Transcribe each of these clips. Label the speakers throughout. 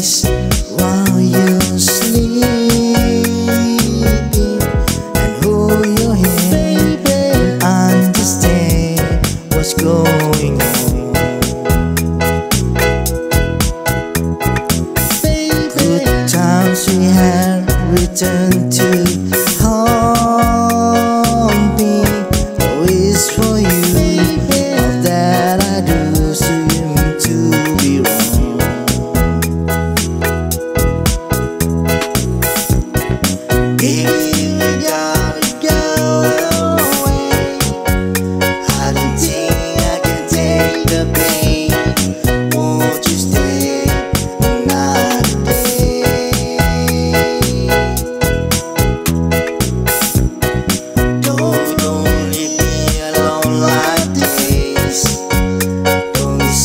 Speaker 1: while you sleep and hold your understand what's going on. Good times we to home.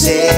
Speaker 1: say